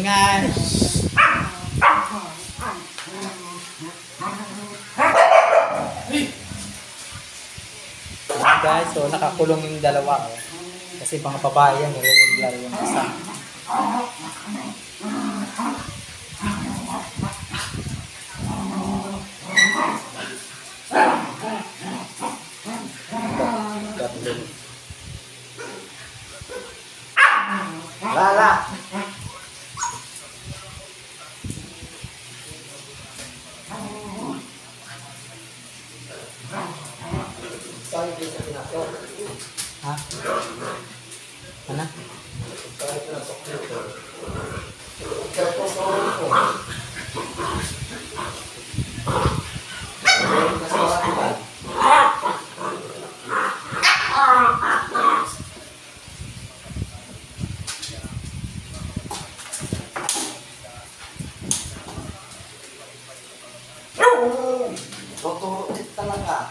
Ingay. Ayan guys, so nakakulong yung dalawa. Oh. Kasi mga babae yan, nire-regular yung isa. Ano? Tuturutin talaga.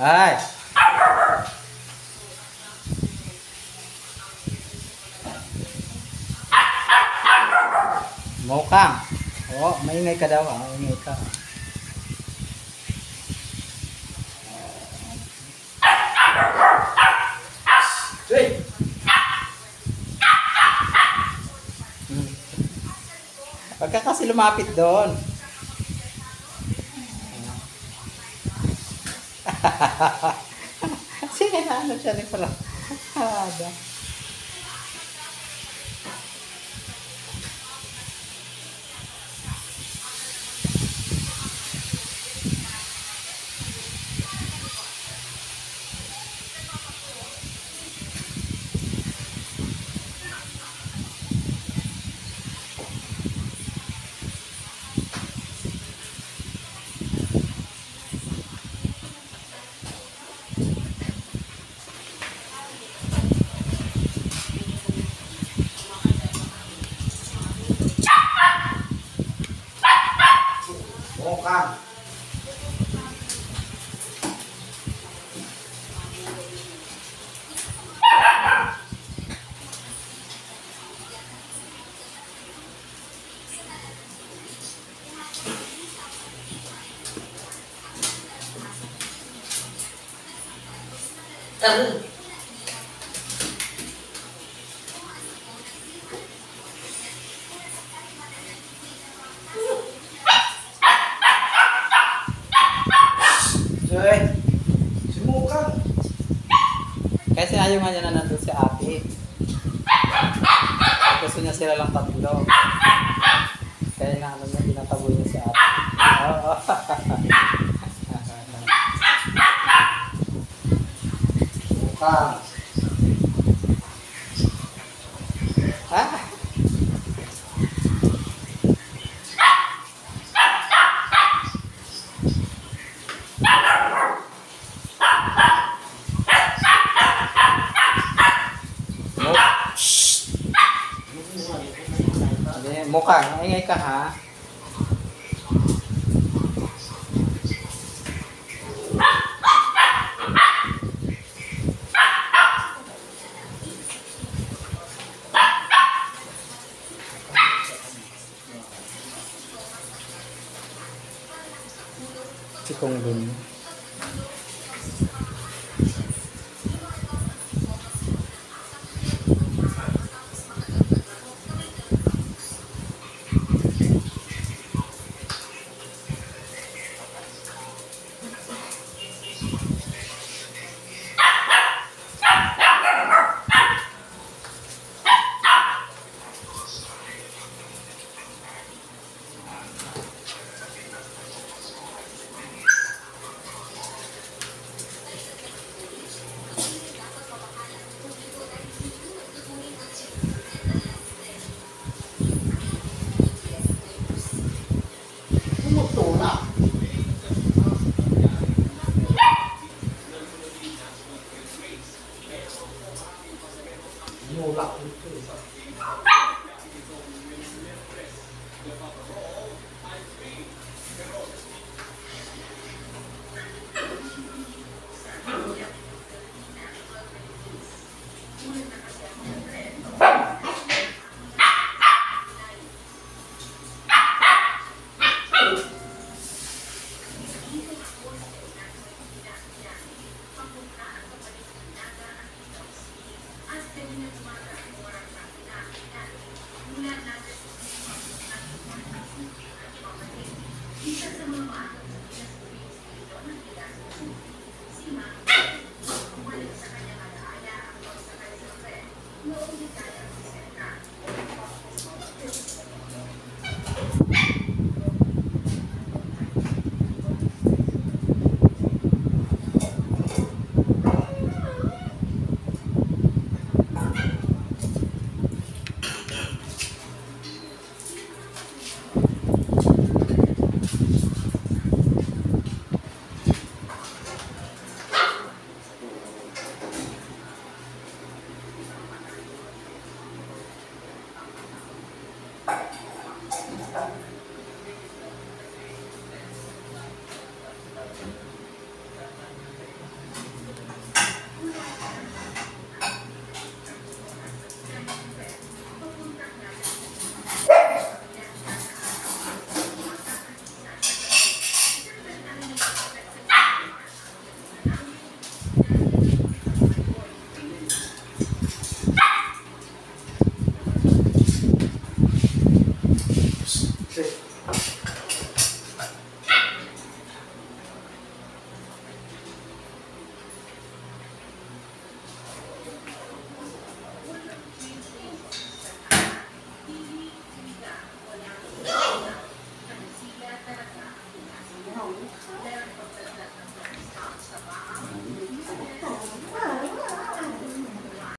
Hai. Mokang. Oh, maingay ka daw. Ah, maingay ka. Hmm. Huwag ka kasi lumapit doon. Sige na, ano siya rin pala. Ada. Joy. Sumukan. Kasi ayaw nga na nandun si ate. Gusto niya sila lang tatlo. Kaya nga ano niya, tinataboy niya si ate. Oo. Sumukan. Ah! Hindi, mukha, ingay ka ha. cikung